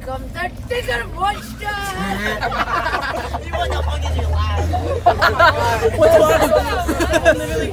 comes the Digger Monster! you want the fuck is your laugh?